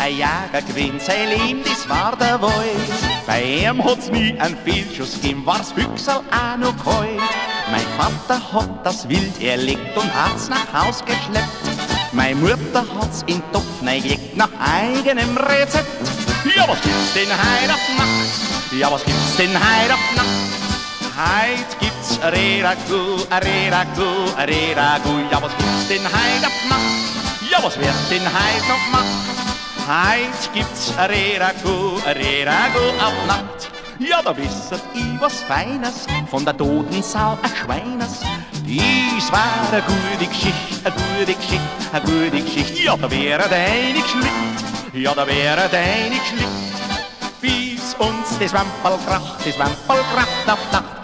ein Jäger gewinnt, sein Leben, das war der Wald. Bei ihm hat's nie ein Fehlschuss gegeben, war's Büchsel auch noch kalt. Mein Vater hat das Wild erlegt und hat's nach Haus geschleppt. Meine Mutter hat's in den Topf gelegt nach eigenem Rezept. Ja, was gibt's denn heut auf Nacht? Ja, was gibt's denn heut auf Nacht? Heut gibt's Reragu, Reragu, Reragu. Ja, was gibt's denn heut auf Nacht? Ja, was wird denn heut noch gemacht? Heut gibt's a Reragu, a Reragu auf Nacht. Ja, da wisset ich was Feines von der toten Sau, a Schweiners. Dies war a gute Geschichte, a gute Geschichte, a gute Geschichte. Ja, da wäre deinig schlicht, ja, da wäre deinig schlicht. Bis uns das Wampel kracht, das Wampel kracht auf Nacht.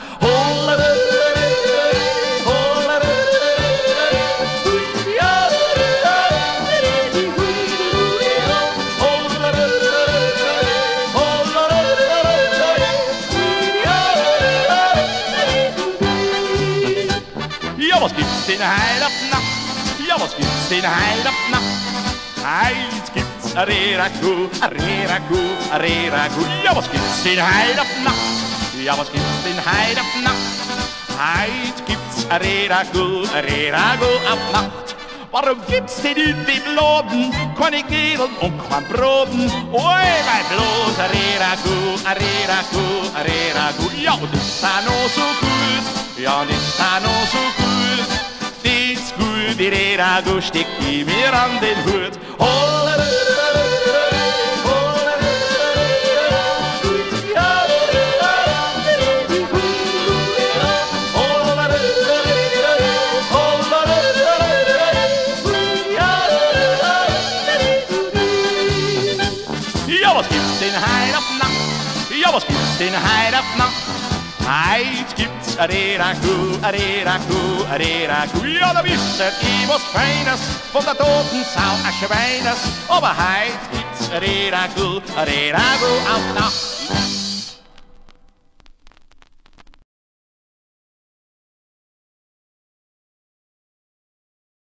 Ja, was gibt's in Nacht, Ja, was gibt's in Nacht. Heid gibt's, a Reraku, a Reraku, a Reraku. Ja, was gibt's in Nacht? Ja, was gibt's in Heilignacht? Heid gibt's, a Reraku, a Reraku op Nacht. Waarom gibt's denn die dem Laden keine Gelen und kein Broden? Oi, mein bloß Areragu, Areragu, Areragu, ja, und is aan ons zo goed. Ja, nee. Reragu steckt ich mir an den Hut. Ja, was gibt's denn heut auf Nacht? Ja, was gibt's denn heut auf Nacht? Eins gibt's, Areraku, Areraku, Areraku. Ja, da wisst ihr, was Feines von der toten Sau Ascheweines. Aber heid gibt's Areraku, Areraku auch noch.